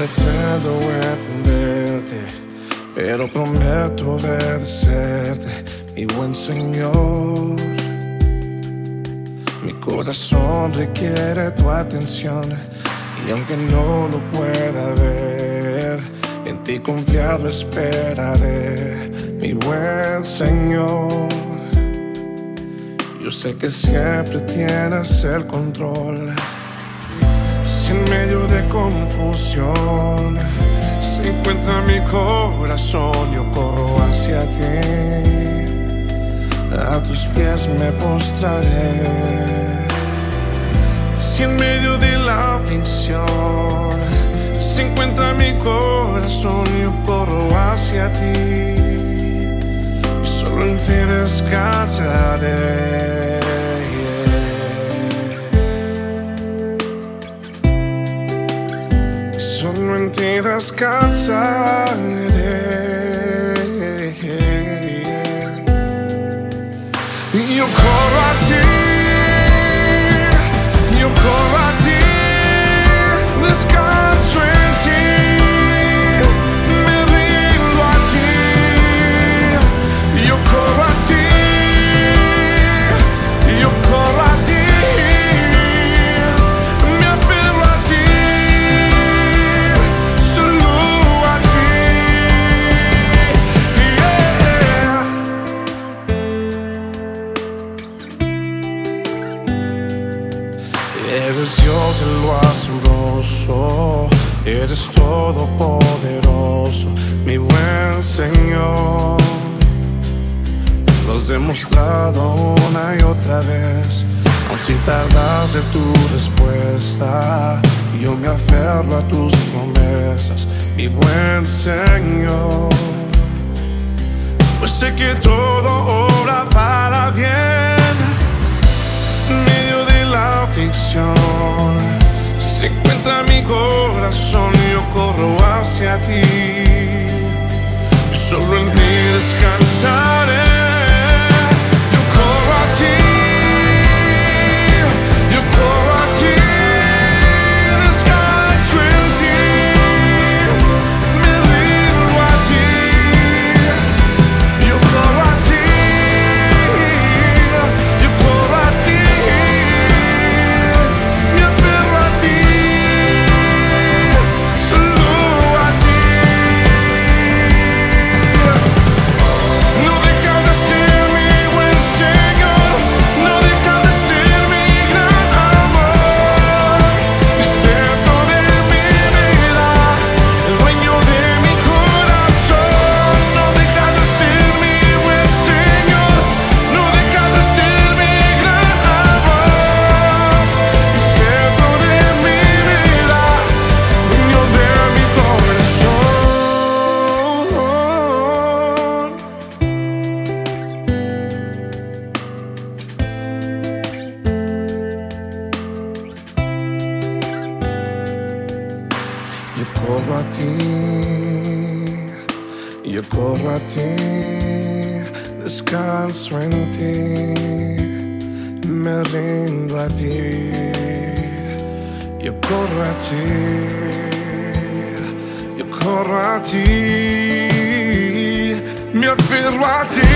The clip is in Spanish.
pretendo entenderte, pero prometo obedecerte, mi buen Señor. Mi corazón requiere tu atención y aunque no lo pueda ver, en ti confiado esperaré, mi buen Señor. Yo sé que siempre tienes el control en medio de confusión se encuentra mi corazón, yo corro hacia ti. A tus pies me postraré. Si en medio de la aflicción se encuentra mi corazón, yo corro hacia ti. Solo en ti descansaré. Ti Eres Dios en lo asombroso, eres todopoderoso, mi buen Señor. Lo has demostrado una y otra vez, aun si tardas de tu respuesta, yo me aferro a tus promesas, mi buen Señor. Pues sé que todo obra para bien la aflicción se encuentra mi corazón, yo corro hacia ti. Corro a ti, yo corro a ti, descanso en ti, me rindo a ti. Yo corro a ti, yo corro a ti, me aferro a ti.